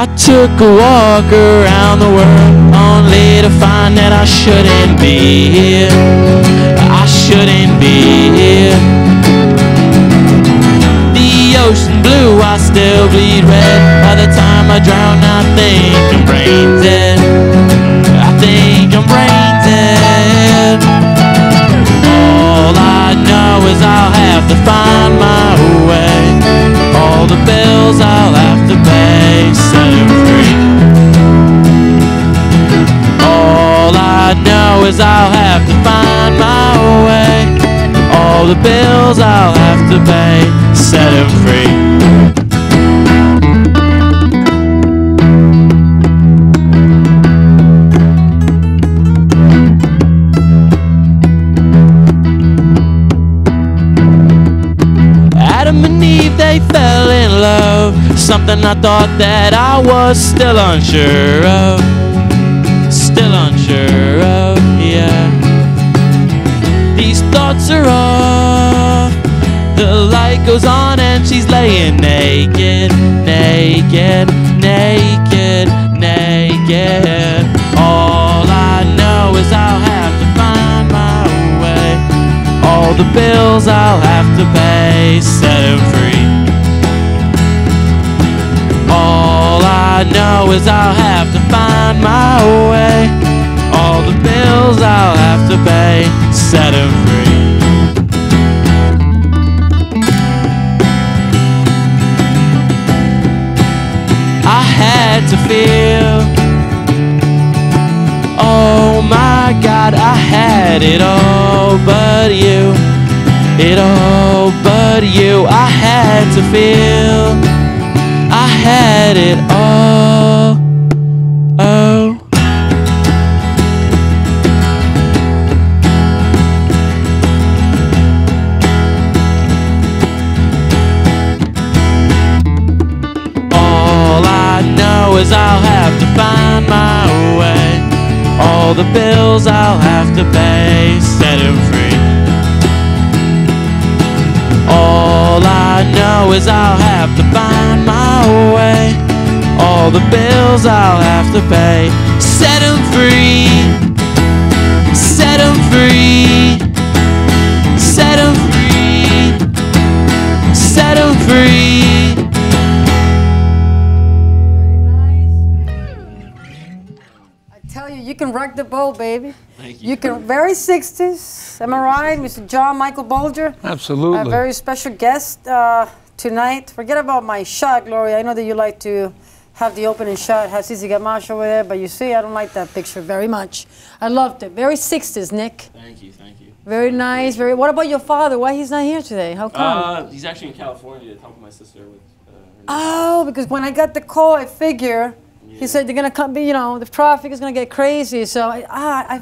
I took a walk around the world only to find that I shouldn't be here. I shouldn't be here. The ocean blue, I still bleed red. By the time I drown, I think I'm brain dead. I think I'm brain dead. All I know is I'll have to find my way. All the bills I'll is I'll have to find my way. All the bills I'll have to pay, set 'em free. Something I thought that I was still unsure of. Still unsure of, yeah. These thoughts are off. The light goes on and she's laying naked, naked, naked, naked. All I know is I'll have to find my way. All the bills I'll have to pay, set 'em free. I know is I'll have to find my way. All the bills I'll have to pay, set 'em free. I had to feel. Oh my God, I had it all but you. It all but you. I had to feel. I had it all. The bills I'll have to pay, set 'em free. All I know is I'll have to find my way. All the bills I'll have to pay, set 'em free. Set 'em free. You, you can rock the boat, baby. Thank You You can, very 60s. Am I right, Mr. John Michael Bolger? Absolutely. A very special guest uh, tonight. Forget about my shot, Gloria. I know that you like to have the opening shot, have Sissy Gamache over there, but you see, I don't like that picture very much. I loved it. Very 60s, Nick. Thank you, thank you. Very nice. Very. What about your father? Why he's not here today? How come? Uh, he's actually in California helping my sister with. Uh, her Oh, because when I got the call, I figure he said they're gonna come. Be, you know, the traffic is gonna get crazy. So I, ah, I,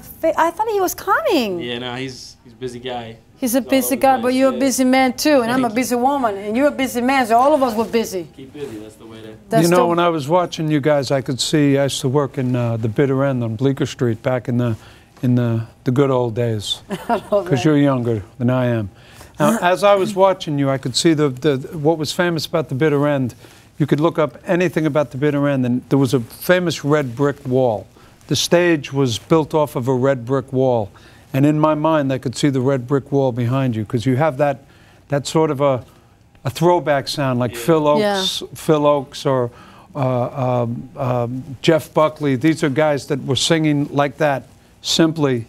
I thought he was coming. Yeah, no, he's he's a busy guy. He's a busy guy, place, but you're a busy man too, and I'm a busy woman, and you're a busy man. So all of us were busy. Keep busy. That's the way to. That's you know, the- when I was watching you guys, I could see I used to work in uh, the bitter end on Bleecker Street back in the in the, the good old days. Because you're younger than I am. Now, as I was watching you, I could see the, the what was famous about the bitter end. You could look up anything about the bitter end, and there was a famous red brick wall. The stage was built off of a red brick wall, and in my mind, I could see the red brick wall behind you because you have that that sort of a a throwback sound like Phil Ochs, Phil Ochs, or uh, um, um, Jeff Buckley. These are guys that were singing like that, simply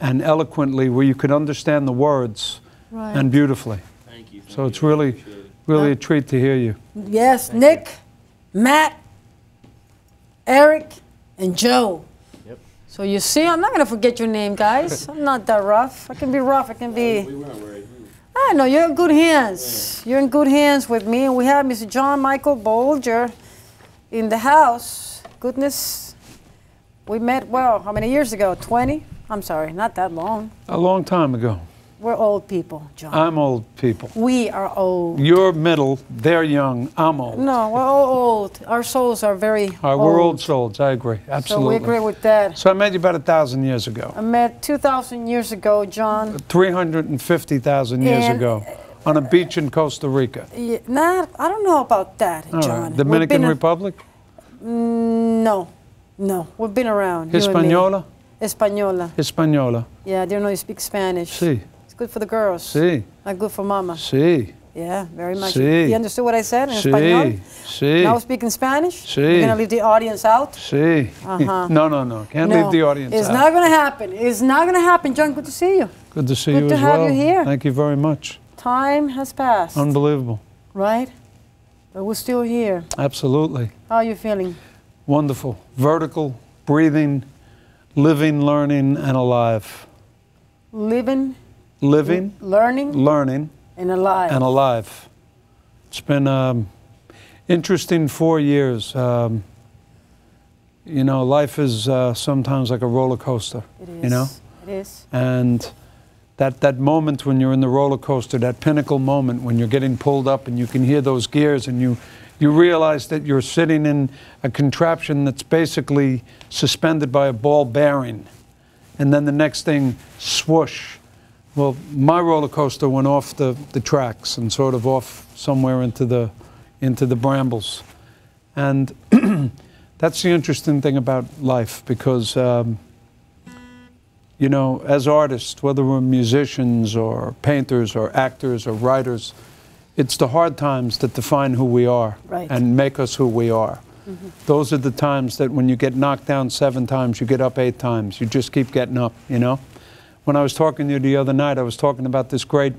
and eloquently, where you could understand the words Right. and beautifully. Thank you. So it's really, really a treat to hear you. Yes, Nick, Matt, Eric, and Joe. Yep. So you see, I'm not gonna forget your name, guys. I'm not that rough. I can be rough. I can be. We weren't worried. I know you're in good hands. You're in good hands with me, and we have Mr. John Michael Bolger in the house. Goodness, we met well. How many years ago? Twenty? I'm sorry, not that long. A long time ago. We're old people, John. I'm old people. we are old. You're middle, they're young, I'm old. No, we're all old. Our souls are very Uh, we're old souls, I agree, absolutely. So we agree with that. So I met you about a thousand years ago. I met 2,000 years ago, John. 350,000 years And- ago on a beach in Costa Rica. Yeah, nah, I don't know about that, All John. right. Dominican been- Republic? Mm, no, no. We've been around. you and me. Hispaniola? Española. Hispaniola. Yeah, I didn't know you speak Spanish. Sí, It's good for the girls. sí, Not good for mama. sí, Yeah, very much. Sí. You understood what I said in sí, Now sí, speaking Spanish? Sí. You're going to leave the audience out? sí. Uh-huh. No, no, no. Can't no, leave the audience It's out. not going to happen. It's not going to happen, John. Good to see you. Good to see you. good you to as have well. you here. Thank you very much. Time has passed, Unbelievable. right? But we're still here. Absolutely. How are you feeling? Wonderful. Vertical, breathing, living, learning, and alive. Living, Living, learning, learning, and alive. and alive. It's been um, interesting four years. Um, you know, life is uh, sometimes like a roller coaster. it is. You know, It is. and that that moment when you're in the roller coaster, that pinnacle moment when you're getting pulled up and you can hear those gears and you you realize that you're sitting in a contraption that's basically suspended by a ball bearing, and then the next thing, swoosh. Well, my roller coaster went off the, the tracks and sort of off somewhere into the into the brambles, and that's the interesting thing about life because. Um, you know, as artists, whether we're musicians or painters or actors or writers, it's the hard times that define who we are Right. and make us who we are. Those are the times that when you get knocked down seven times, you get up eight times. You just keep getting up, you know? When I was talking to you the other night, I was talking about this great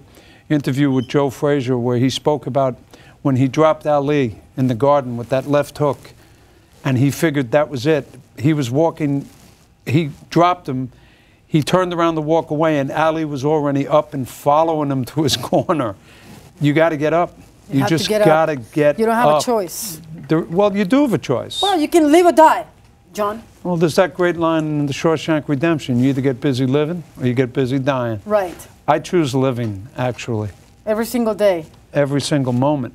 interview with Joe Frazier where he spoke about when he dropped Ali in the garden with that left hook and he figured that was it. He was walking, he dropped him, he turned around to walk away, and Ali was already up and following him to his corner. You got to get up. You, to just get got to get You don't have up. a choice. There- well, you do have a choice. Well, you can live or die, John. Well, there's that great line in the Shawshank Redemption you either get busy living or you get busy dying. Right. I choose living, actually, Every single day. every single moment.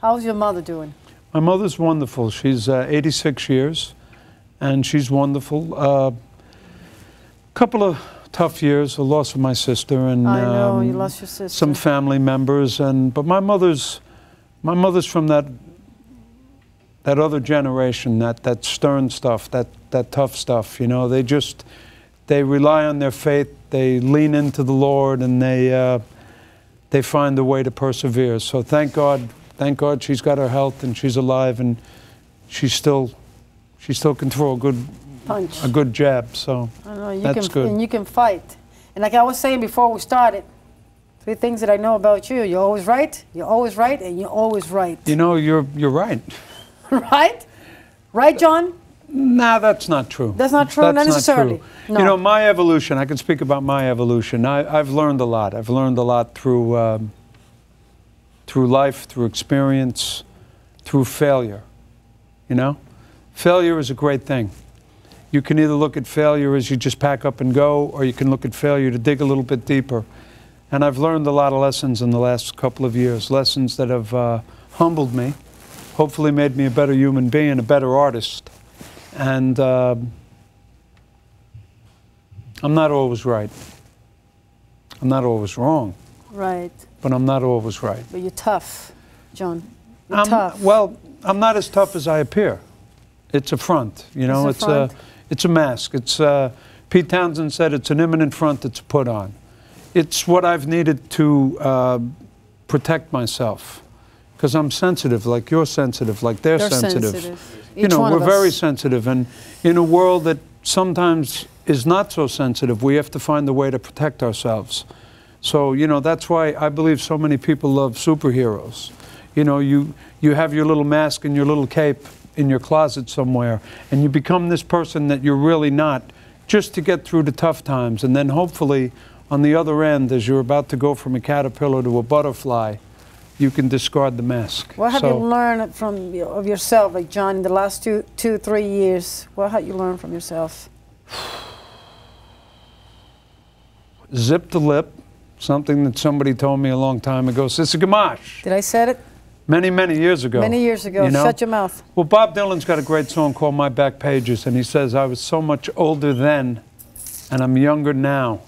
How's your mother doing? My mother's wonderful. She's uh, 86 years, and she's wonderful. A uh, couple of tough years, the loss of my sister, and I know you um, lost your sister. some family members, and but my mother's, my mother's from that. That other generation, that that stern stuff, that that tough stuff. You know, they just, they rely on their faith. They lean into the Lord, and they, uh, they find a way to persevere. So thank God, thank God, she's got her health and she's alive, and she's still, she still can throw a good Punch. a good jab. So I know you That's can good. and you can fight. And like I was saying before we started, three things that I know about you: you're always right, you're always right, and you're always right. you know, you're you're right. right? Right, John? No, that's not true. That's not true, that's not necessarily. true. No. You know, my evolution, I can speak about my evolution. I, I've learned a lot. I've learned a lot through, um, through life, through experience, through failure. You know? Failure is a great thing. You can either look at failure as you just pack up and go, or you can look at failure to dig a little bit deeper. And I've learned a lot of lessons in the last couple of years, lessons that have uh, humbled me, hopefully made me a better human being, a better artist. And um I'm not always right. I'm not always wrong, Right. but I'm not always right. But you're tough, John. You're I'm- tough. Well, I'm not as tough as I appear. It's a front, you know. It's a a it's a mask. It's uh, Pete Townshend said it's an eminence front that's put on. It's what I've needed to uh, protect myself because I'm sensitive, like you're sensitive, like they're They're sensitive. sensitive. you Each know, we're very sensitive, and in a world that sometimes is not so sensitive, we have to find a way to protect ourselves. So, you know, that's why I believe so many people love superheroes. You know, you, you have your little mask and your little cape in your closet somewhere, and you become this person that you're really not just to get through the tough times. And then hopefully, on the other end, as you're about to go from a caterpillar to a butterfly, you can discard the mask. What have So- you learned from of yourself, like John, in the last two, two, three years? What have you learned from yourself? zip the lip, something that somebody told me a long time ago. Sister Gamache, Did I say it? many, many years ago. Many years ago. you know? Shut your mouth. Well, Bob Dylan's got a great song called My Back Pages, and he says, I was so much older then, and I'm younger now.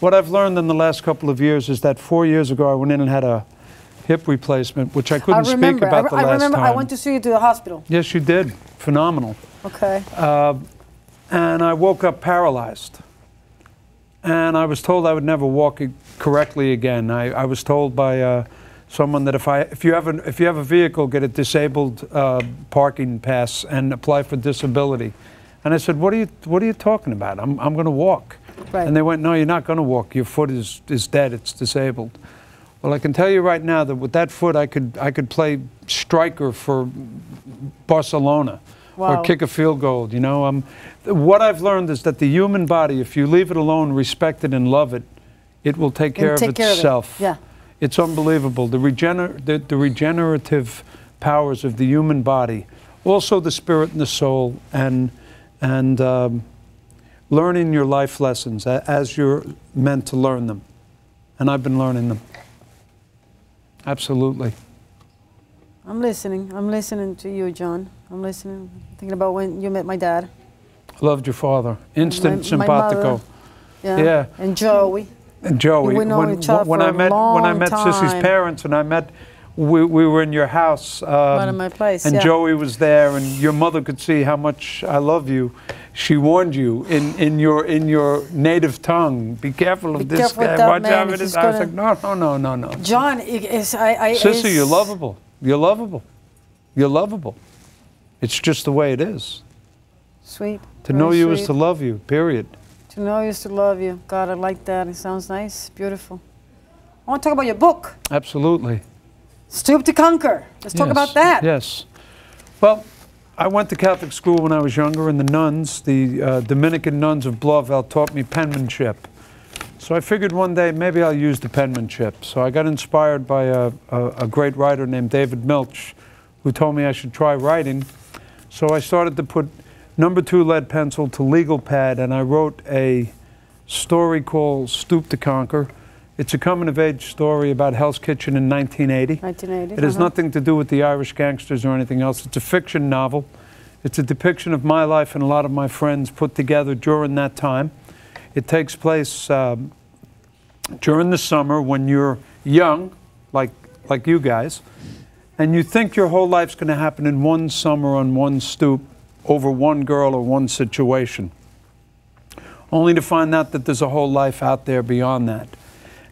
What I've learned in the last couple of years is that four years ago, I went in and had a, hip replacement, which I I couldn't speak remember. about I, the I last remember. time. I went to see you to the hospital. yes, you did. Phenomenal. Okay. and I woke up paralyzed. And I was told I would never walk correctly again. I, I was told by uh, someone that if I if you have an, if you have a vehicle, get a disabled uh, parking pass and apply for disability. And I said, what are you what are you talking about? I'm I'm going to walk. Right. And they went, no, you're not going to walk. Your foot is is dead. It's disabled. Well, I can tell you right now that with that foot, I could I could play striker for Barcelona Wow. or kick a field goal. You know, um, what I've learned is that the human body, if you leave it alone, respect it, and love it, it will take care, take of care of it. itself. Yeah. It's unbelievable. The, regener- the, the regenerative powers of the human body, also the spirit and the soul, and, and um, learning your life lessons as you're meant to learn them. And I've been learning them. Absolutely. I'm listening. I'm listening to you, John. I'm listening. Thinking about when you met my dad. Loved your father. Instant My- my simpatico. mother. Yeah. Yeah. And Joey. And Joey, We know when, each other when for I a met when I long met Sissy's time. parents and I met we, we were in your house um, in my place, and yeah. Joey was there and your mother could see how much I love you. She warned you in, in your in your native tongue. Be careful of Be this careful guy. Watch out for this. I was like, no, no, no, no, no. John i- is I. I Sissy, is- you're lovable. You're lovable. You're lovable. It's just the way it is. Sweet. To know you is to love you. Period. To know you is to love you. God, I like that. It sounds nice. Beautiful. I want to talk about your book, Absolutely. Stoop to Conquer. Let's talk Yes, about that. Yes. Well, I went to Catholic school when I was younger, and the nuns, the uh, Dominican nuns of Blauvelt, taught me penmanship. So I figured one day maybe I'll use the penmanship. So I got inspired by a, a, a great writer named David Milch, who told me I should try writing. So I started to put number two lead pencil to legal pad, and I wrote a story called Stoop to Conquer. It's a coming of age story about Hell's Kitchen in 1980. 1980. It has uh-huh. nothing to do with the Irish gangsters or anything else. It's a fiction novel. It's a depiction of my life and a lot of my friends put together during that time. It takes place um, during the summer when you're young, like, like you guys, and you think your whole life's going to happen in one summer on one stoop over one girl or one situation, only to find out that there's a whole life out there beyond that.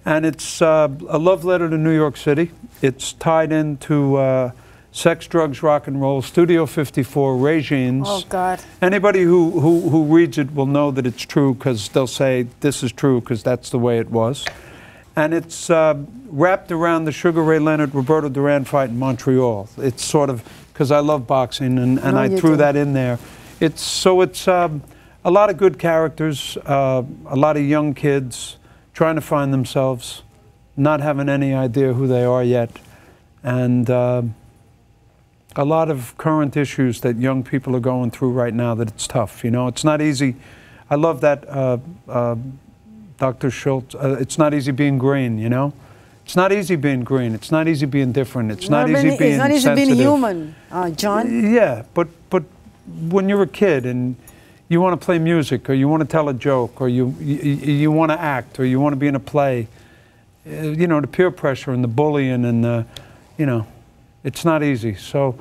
And it's uh, a love letter to New York City. It's tied into uh, sex, drugs, rock and roll, Studio 54, Regine's. Oh, God. Anybody who, who, who reads it will know that it's true because they'll say, This is true because that's the way it was. And it's uh, wrapped around the Sugar Ray Leonard Roberto Duran fight in Montreal. It's sort of because I love boxing and, and No, I threw do. that in there. It's so it's um, a lot of good characters, uh, a lot of young kids trying to find themselves, not having any idea who they are yet, and um a lot of current issues that young people are going through right now. That it's tough. You know, it's not easy. I love that uh, uh, Dr. Schultz. Uh, it's not easy being green. You know, it's not easy being green. It's not easy being different. It's not, easy being, It's not easy being human, uh, John. Yeah, but but when you're a kid and you want to play music or you want to tell a joke or you you, you want to act or you want to be in a play, uh, you know the peer pressure and the bullying and the, you know, it's not easy. So